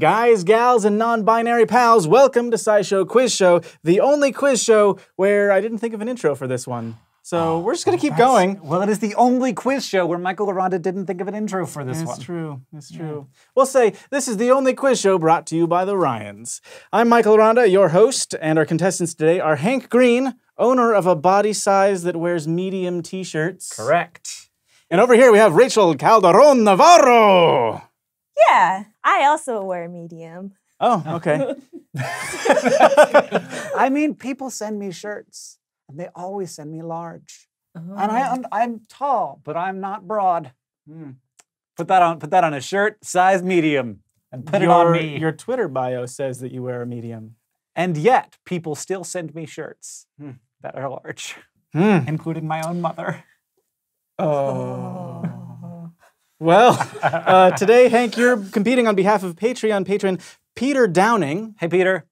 Guys, gals, and non binary pals, welcome to SciShow Quiz Show, the only quiz show where I didn't think of an intro for this one. So oh, we're just going to oh, keep going. Well, it is the only quiz show where Michael Aranda didn't think of an intro for this It's one. That's true. It's true. We'll say this is the only quiz show brought to you by the Ryans. I'm Michael Aranda, your host, and our contestants today are Hank Green, owner of a body size that wears medium t shirts. Correct. And over here we have Rachel Calderon Navarro. Yeah, I also wear medium. Oh, okay. I mean, people send me shirts, and they always send me large. And I, I'm, I'm tall, but I'm not broad. Hmm. Put that on. Put that on a shirt, size medium, and put it on your, me. your Twitter bio says that you wear a medium. And yet, people still send me shirts Hmm. that are large, Hmm. including my own mother. Oh. Well, uh, today, Hank, you're competing on behalf of Patreon patron Peter Downing. Hey, Peter.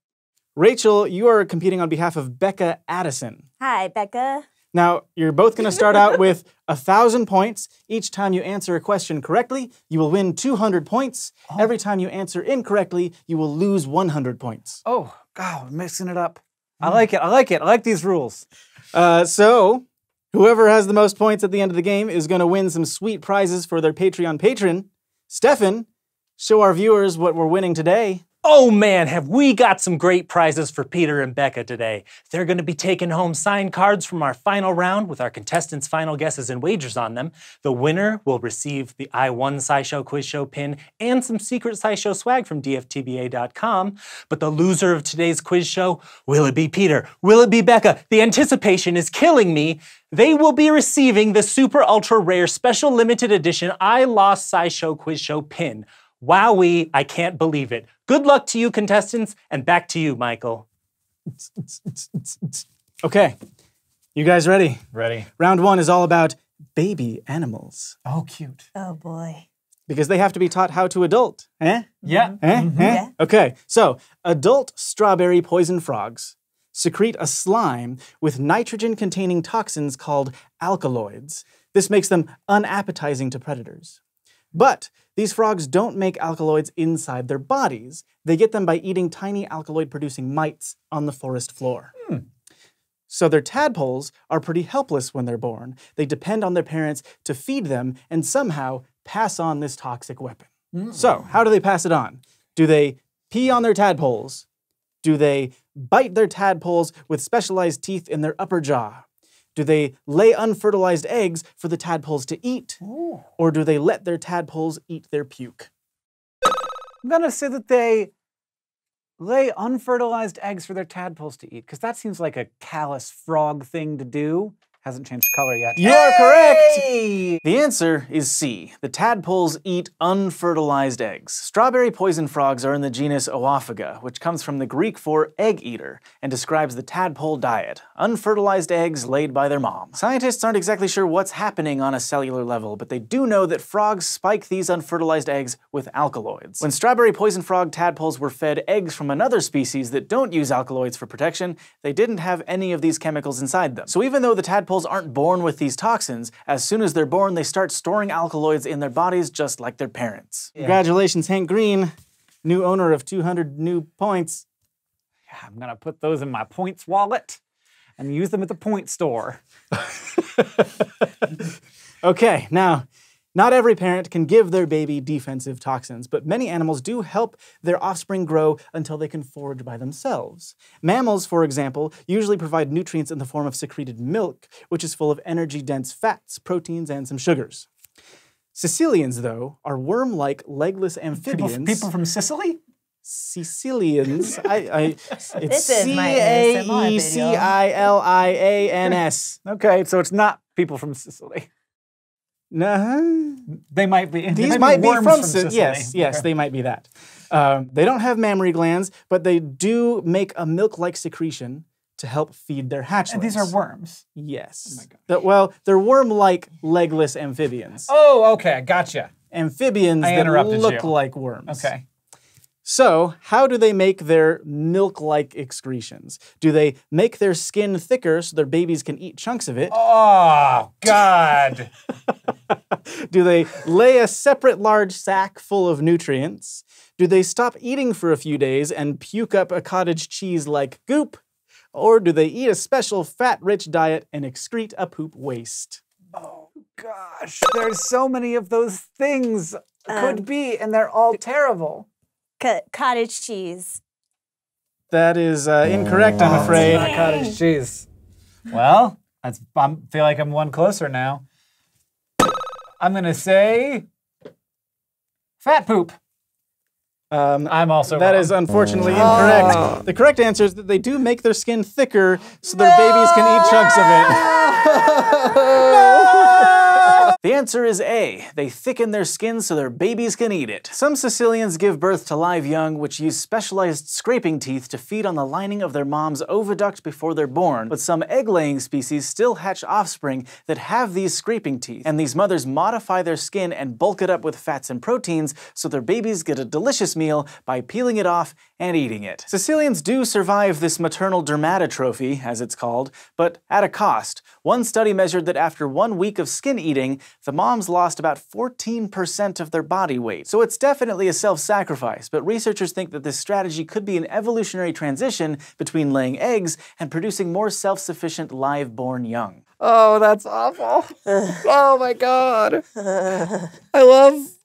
Rachel, you are competing on behalf of Becca Addison. Hi, Becca. Now, you're both going to start out with a thousand points. Each time you answer a question correctly, you will win 200 points. Every time you answer incorrectly, you will lose 100 points. Oh, God, I'm mixing it up. I like it. I like it. I like these rules. Uh, so, whoever has the most points at the end of the game is going to win some sweet prizes for their Patreon patron. Stefan, show our viewers what we're winning today. Oh man, have we got some great prizes for Peter and Becca today. They're going to be taking home signed cards from our final round with our contestants' final guesses and wagers on them. The winner will receive the I Won SciShow Quiz Show pin and some secret SciShow swag from DFTBA.com. But the loser of today's quiz show, will it be Peter? Will it be Becca? The anticipation is killing me. They will be receiving the super ultra rare special limited edition I Lost SciShow Quiz Show pin. Wowee, I can't believe it. Good luck to you, contestants, and back to you, Michael. Okay, you guys ready? Ready? Round one is all about baby animals Oh, cute. Oh boy. because they have to be taught how to adult. Eh? Yeah. Eh? Eh? Yeah. Okay, so adult strawberry poison frogs secrete a slime with nitrogen containing toxins called alkaloids. This makes them unappetizing to predators. But these frogs don't make alkaloids inside their bodies. They get them by eating tiny alkaloid producing mites on the forest floor. Hmm. So their tadpoles are pretty helpless when they're born. They depend on their parents to feed them and somehow pass on this toxic weapon. Hmm. So, how do they pass it on? Do they pee on their tadpoles? Do they bite their tadpoles with specialized teeth in their upper jaw? Do they lay unfertilized eggs for the tadpoles to eat? Or do they let their tadpoles eat their puke? I'm gonna say that they lay unfertilized eggs for their tadpoles to eat, because that seems like a callous frog thing to do. Hasn't changed color yet. You are correct! The answer is C. The tadpoles eat unfertilized eggs. Strawberry poison frogs are in the genus Oophaga, which comes from the Greek for egg eater and describes the tadpole diet unfertilized eggs laid by their mom. Scientists aren't exactly sure what's happening on a cellular level, but they do know that frogs spike these unfertilized eggs with alkaloids. When strawberry poison frog tadpoles were fed eggs from another species that don't use alkaloids for protection, they didn't have any of these chemicals inside them. So even though the tadpoles aren't born with these toxins, as soon as they're born, they start storing alkaloids in their bodies just like their parents. Congratulations, Hank Green, new owner of 200 new points. I'm gonna put those in my points wallet and use them at the point store. Okay, now, not every parent can give their baby defensive toxins, but many animals do help their offspring grow until they can forage by themselves. Mammals, for example, usually provide nutrients in the form of secreted milk, which is full of energy dense fats, proteins, and some sugars. Caecilians, though, are worm like legless amphibians. people from Sicily? Caecilians. I, I, it's This is C my A ASMR E C I L I A N S. Okay, so it's not people from Sicily. Nah. They might be. These might be worms from, from. Sicily. Yes, yes, they might be that. Um, they don't have mammary glands, but they do make a milk-like secretion to help feed their hatchlings. And these are worms. Yes. Oh The- well, they're worm-like legless amphibians. Oh, okay, gotcha. Amphibians I that look you. like worms. Okay. So, how do they make their milk like excretions? Do they make their skin thicker so their babies can eat chunks of it? Oh God! Do they lay a separate large sack full of nutrients? Do they stop eating for a few days and puke up a cottage cheese like goop? Or do they eat a special fat rich diet and excrete a poop waste? Oh gosh! There's so many of those things could Um, be, and they're all terrible. Co- cottage cheese. That is uh, incorrect, I'm afraid. Not cottage cheese. Well, I feel like I'm one closer now. I'm gonna say fat poop. Um, I'm also That wrong. is unfortunately incorrect. The correct answer is that they do make their skin thicker so their babies can eat chunks of it. The answer is A. They thicken their skin so their babies can eat it. Some Caecilians give birth to live young, which use specialized scraping teeth to feed on the lining of their mom's oviduct before they're born. But some egg laying species still hatch offspring that have these scraping teeth, and these mothers modify their skin and bulk it up with fats and proteins so their babies get a delicious meal by peeling it off and eating it. Caecilians do survive this maternal dermatotrophy, as it's called, but at a cost. One study measured that after one week of skin eating, the moms lost about 14% of their body weight. So it's definitely a self sacrifice, but researchers think that this strategy could be an evolutionary transition between laying eggs and producing more self sufficient live born young. Oh, that's awful. oh my god. I love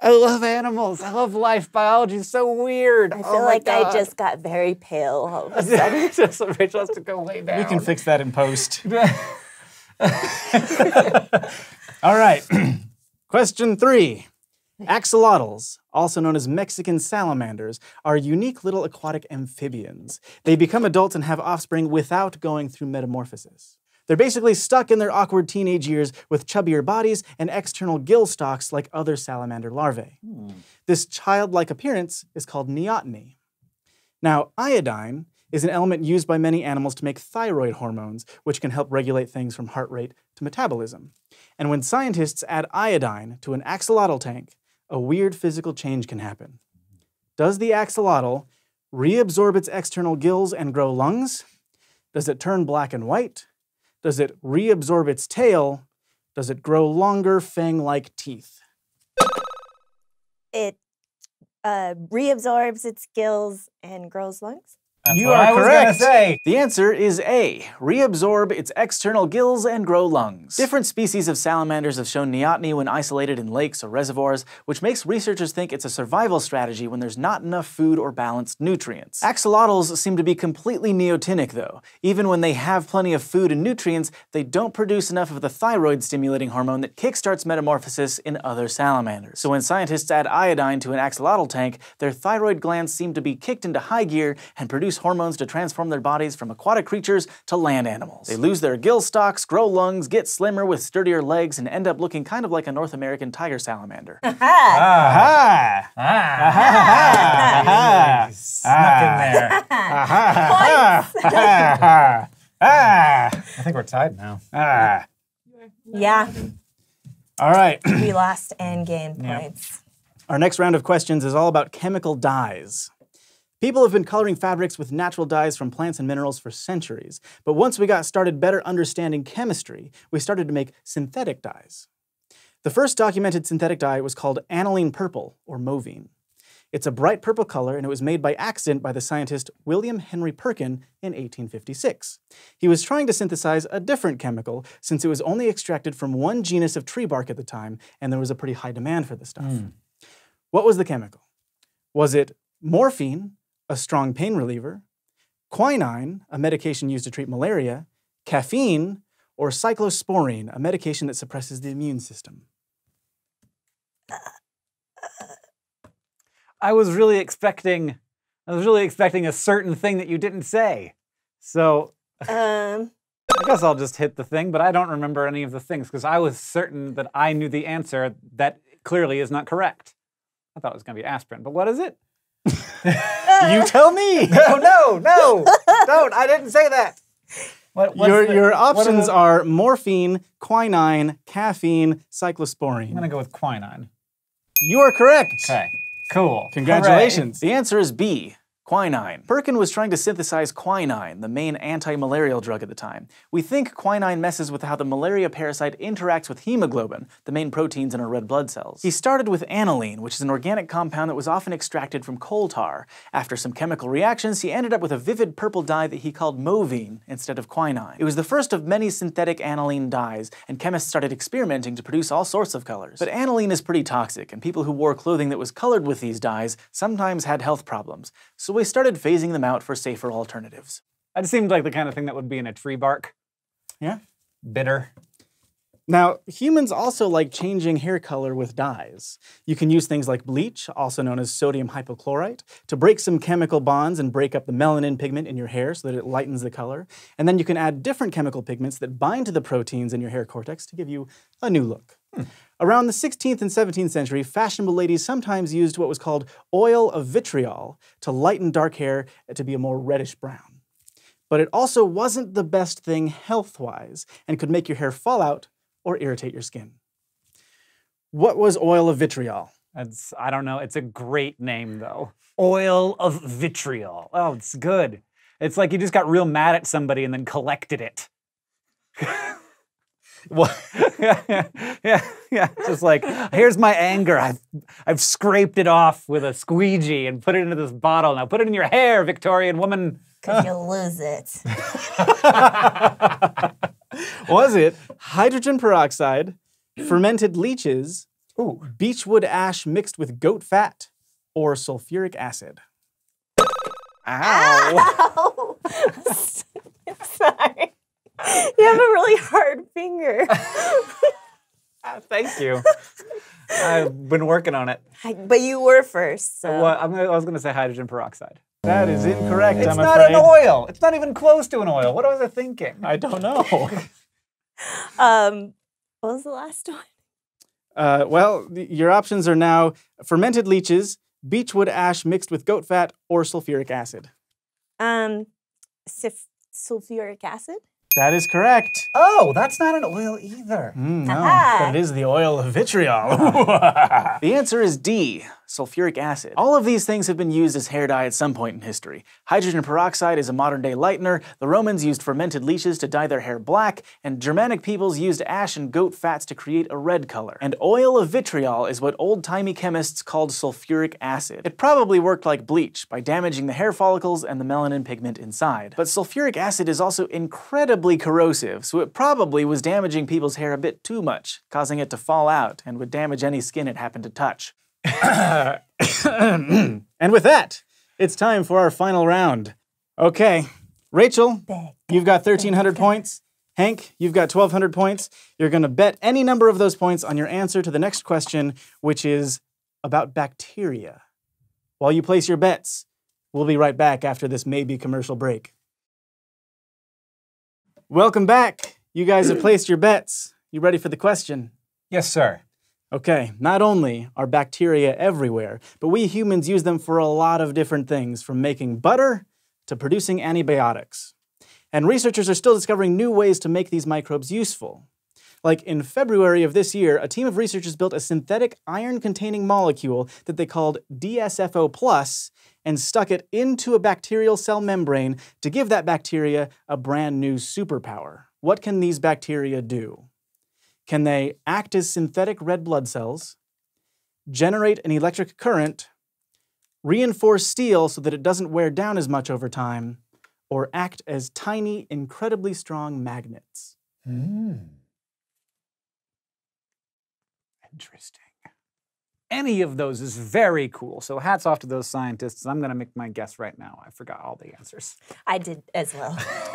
I love animals. I love life. Biology is so weird. I oh feel like I just got very pale all of a sudden. just Rachel has to go lay down. We can fix that in post. All right. Question three. Axolotls, also known as Mexican salamanders, are unique little aquatic amphibians. They become adults and have offspring without going through metamorphosis. They're basically stuck in their awkward teenage years with chubbier bodies and external gill stalks like other salamander larvae. Hmm. This childlike appearance is called neoteny. Now, iodine is an element used by many animals to make thyroid hormones, which can help regulate things from heart rate to metabolism. And when scientists add iodine to an axolotl tank, a weird physical change can happen. Does the axolotl reabsorb its external gills and grow lungs? Does it turn black and white? Does it reabsorb its tail? Does it grow longer fang like teeth? It uh, reabsorbs its gills and grows lungs. That's you are correct. The answer is A. Reabsorb its external gills and grow lungs. Different species of salamanders have shown neoteny when isolated in lakes or reservoirs, which makes researchers think it's a survival strategy when there's not enough food or balanced nutrients. Axolotls seem to be completely neotenic, though. Even when they have plenty of food and nutrients, they don't produce enough of the thyroid stimulating hormone that kickstarts metamorphosis in other salamanders. So when scientists add iodine to an axolotl tank, their thyroid glands seem to be kicked into high gear and produce hormones to transform their bodies from aquatic creatures to land animals. They lose their gill stalks, grow lungs, get slimmer with sturdier legs, and end up looking kind of like a North American tiger salamander. Aha! Ah! Snuck in there. Ah. I think we're tied now. Ah. Yeah, All right. we lost and gained points. Our next round of questions is all about chemical dyes. People have been coloring fabrics with natural dyes from plants and minerals for centuries, but once we got started better understanding chemistry, we started to make synthetic dyes. The first documented synthetic dye was called aniline purple, or mauveine. It's a bright purple color, and it was made by accident by the scientist William Henry Perkin in 1856. He was trying to synthesize a different chemical since it was only extracted from one genus of tree bark at the time, and there was a pretty high demand for the stuff. Hmm. What was the chemical? Was it morphine, a strong pain reliever, quinine, a medication used to treat malaria, caffeine, or cyclosporine, a medication that suppresses the immune system? I was really expecting, I was really expecting a certain thing that you didn't say. So Um, I guess I'll just hit the thing, but I don't remember any of the things because I was certain that I knew the answer that clearly is not correct. I thought it was going to be aspirin, but what is it? You tell me! No, no, no, don't. I didn't say that. What, your the- your are options the- are morphine, quinine, caffeine, cyclosporine. I'm to go with quinine. You are correct. Okay. Cool. Congratulations. The answer is B. Quinine. Perkin was trying to synthesize quinine, the main anti-malarial drug at the time. We think quinine messes with how the malaria parasite interacts with hemoglobin, the main proteins in our red blood cells. He started with aniline, which is an organic compound that was often extracted from coal tar. After some chemical reactions, he ended up with a vivid purple dye that he called mauveine instead of quinine. It was the first of many synthetic aniline dyes, and chemists started experimenting to produce all sorts of colors. But aniline is pretty toxic, and people who wore clothing that was colored with these dyes sometimes had health problems. So we started phasing them out for safer alternatives. That seemed like the kind of thing that would be in a tree bark. Yeah. Bitter. Now, humans also like changing hair color with dyes. You can use things like bleach, also known as sodium hypochlorite, to break some chemical bonds and break up the melanin pigment in your hair so that it lightens the color. And then you can add different chemical pigments that bind to the proteins in your hair cortex to give you a new look. Around the 16th and 17th century, fashionable ladies sometimes used what was called oil of vitriol to lighten dark hair to be a more reddish brown. But it also wasn't the best thing health wise and could make your hair fall out or irritate your skin. What was oil of vitriol? That's I don't know. It's a great name though. Oil of vitriol. Oh, it's good. It's like you just got real mad at somebody and then collected it. What? yeah, yeah, yeah. Just like here's my anger. I've I've scraped it off with a squeegee and put it into this bottle. Now put it in your hair, Victorian woman. Because you'll lose it. Was it hydrogen peroxide, fermented leeches, Ooh. beechwood ash mixed with goat fat, or sulfuric acid? Ow! Sorry. You have a really hard finger. Ah, Thank you. I've been working on it. but you were first. So. Well, I'm gonna, I was going to say hydrogen peroxide. That is incorrect, It's I'm not afraid. an oil. It's not even close to an oil. What was I thinking? I don't know. Um, what was the last one? Uh, well, th- your options are now fermented leeches, beechwood ash mixed with goat fat, or sulfuric acid. Um, sulf- sulfuric acid. That is correct. Oh, that's not an oil either. Mm, no, but it is the oil of vitriol. The answer is D, sulfuric acid. All of these things have been used as hair dye at some point in history. Hydrogen peroxide is a modern day lightener, the Romans used fermented leeches to dye their hair black, and Germanic peoples used ash and goat fats to create a red color. And oil of vitriol is what old timey chemists called sulfuric acid. It probably worked like bleach by damaging the hair follicles and the melanin pigment inside. But sulfuric acid is also incredibly corrosive, so it probably was damaging people's hair a bit too much, causing it to fall out and would damage any skin it happened to touch. and with that, it's time for our final round. Okay, Rachel, you've got 1,300 points. Hank, you've got 1,200 points. You're going to bet any number of those points on your answer to the next question, which is about bacteria. While you place your bets, we'll be right back after this maybe commercial break. Welcome back. You guys have placed your bets. You ready for the question? Yes, sir. Okay, not only are bacteria everywhere, but we humans use them for a lot of different things, from making butter to producing antibiotics. And researchers are still discovering new ways to make these microbes useful. Like in February of this year, a team of researchers built a synthetic iron containing molecule that they called DSFO and stuck it into a bacterial cell membrane to give that bacteria a brand new superpower. What can these bacteria do? Can they act as synthetic red blood cells, generate an electric current, reinforce steel so that it doesn't wear down as much over time, or act as tiny, incredibly strong magnets? Hmm. Interesting. Any of those is very cool. So hats off to those scientists. I'm going to make my guess right now. I forgot all the answers. I did as well.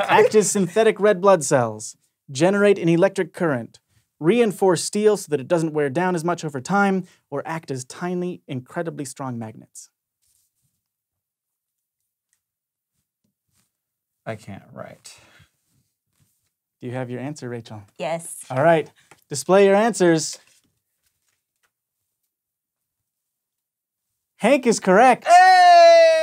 act as synthetic red blood cells, generate an electric current, reinforce steel so that it doesn't wear down as much over time, or act as tiny, incredibly strong magnets. I can't write. Do you have your answer, Rachel? yes. All right, display your answers. Hank is correct.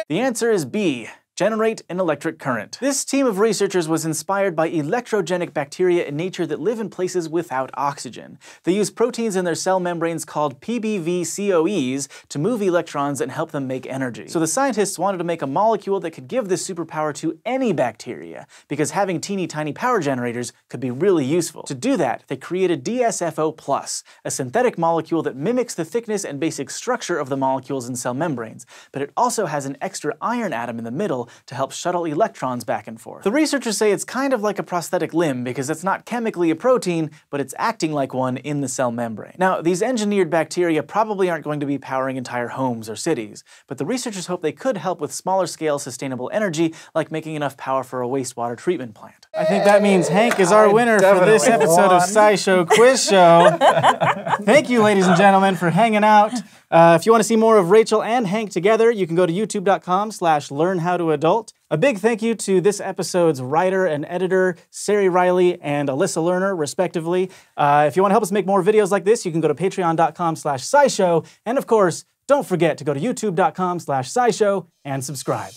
The answer is B, generate an electric current. This team of researchers was inspired by electrogenic bacteria in nature that live in places without oxygen. They use proteins in their cell membranes called PPV-COEs to move electrons and help them make energy. So the scientists wanted to make a molecule that could give this superpower to any bacteria, because having teeny tiny power generators could be really useful. To do that, they created DSFO+, a synthetic molecule that mimics the thickness and basic structure of the molecules in cell membranes, but it also has an extra iron atom in the middle to help shuttle electrons back and forth. The researchers say it's kind of like a prosthetic limb because it's not chemically a protein, but it's acting like one in the cell membrane. Now, these engineered bacteria probably aren't going to be powering entire homes or cities, but the researchers hope they could help with smaller scale sustainable energy, like making enough power for a wastewater treatment plant. I think that means Hank is our I winner for this definitely episode of. SciShow Quiz Show. Thank you, ladies and gentlemen, for hanging out. Uh, if you want to see more of Rachel and Hank together, you can go to youtube.com slash learnhowtoadult. A big thank you to this episode's writer and editor, Sari Riley and Alyssa Lerner, respectively. Uh, if you want to help us make more videos like this, you can go to patreon.com slash scishow. And of course, don't forget to go to youtube.com slash scishow and subscribe.